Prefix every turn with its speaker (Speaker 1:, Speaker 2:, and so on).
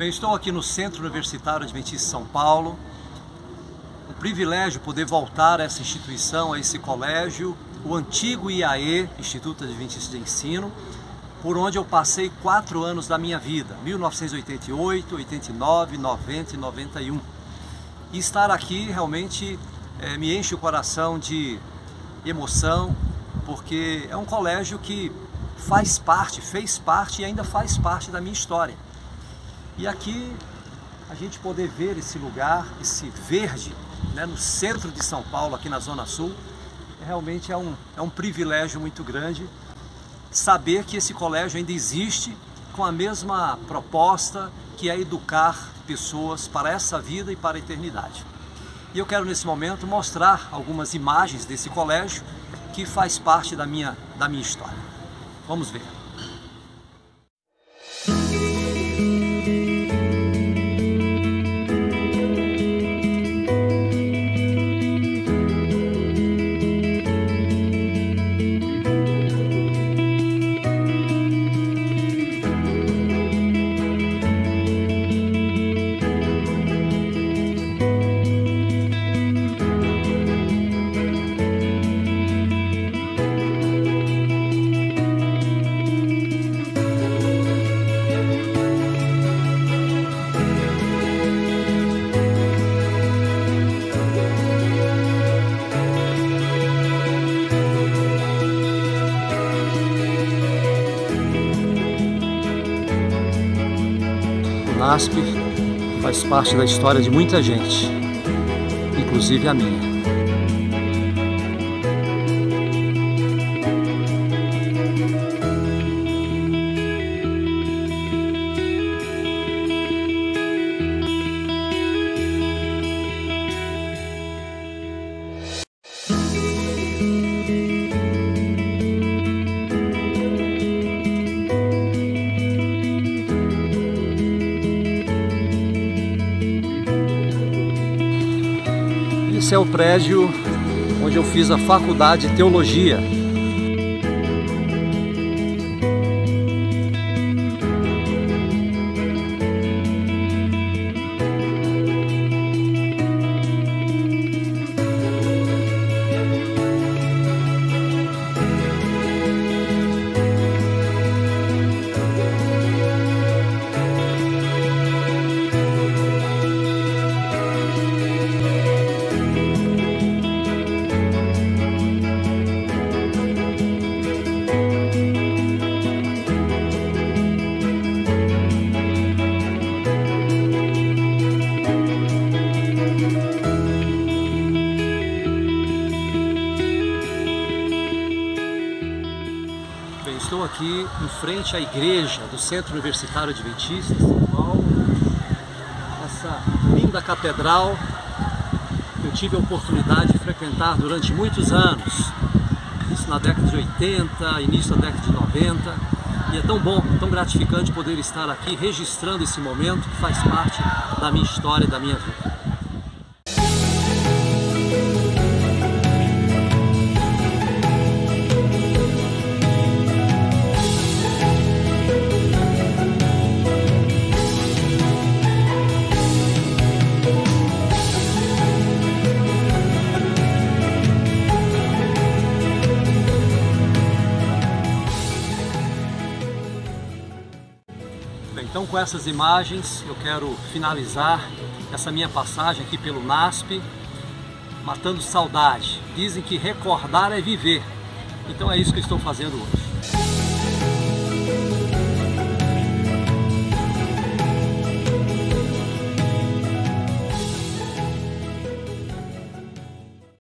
Speaker 1: Bem, estou aqui no Centro Universitário Adventista de São Paulo. Um privilégio poder voltar a essa instituição, a esse colégio, o antigo IAE, Instituto Adventista de Ensino, por onde eu passei quatro anos da minha vida, 1988, 89, 90 e 91. E estar aqui realmente é, me enche o coração de emoção, porque é um colégio que faz parte, fez parte e ainda faz parte da minha história. E aqui a gente poder ver esse lugar, esse verde, né, no centro de São Paulo, aqui na Zona Sul, realmente é um, é um privilégio muito grande saber que esse colégio ainda existe com a mesma proposta que é educar pessoas para essa vida e para a eternidade. E eu quero nesse momento mostrar algumas imagens desse colégio que faz parte da minha, da minha história. Vamos ver. NASP faz parte da história de muita gente, inclusive a minha. Esse é o prédio onde eu fiz a faculdade de teologia. Estou aqui em frente à igreja do Centro Universitário Adventista de São Paulo. Essa linda catedral que eu tive a oportunidade de frequentar durante muitos anos. Isso na década de 80, início da década de 90. E é tão bom, tão gratificante poder estar aqui registrando esse momento que faz parte da minha história e da minha vida. Então, com essas imagens, eu quero finalizar essa minha passagem aqui pelo NASP, matando saudade. Dizem que recordar é viver. Então é isso que estou fazendo hoje.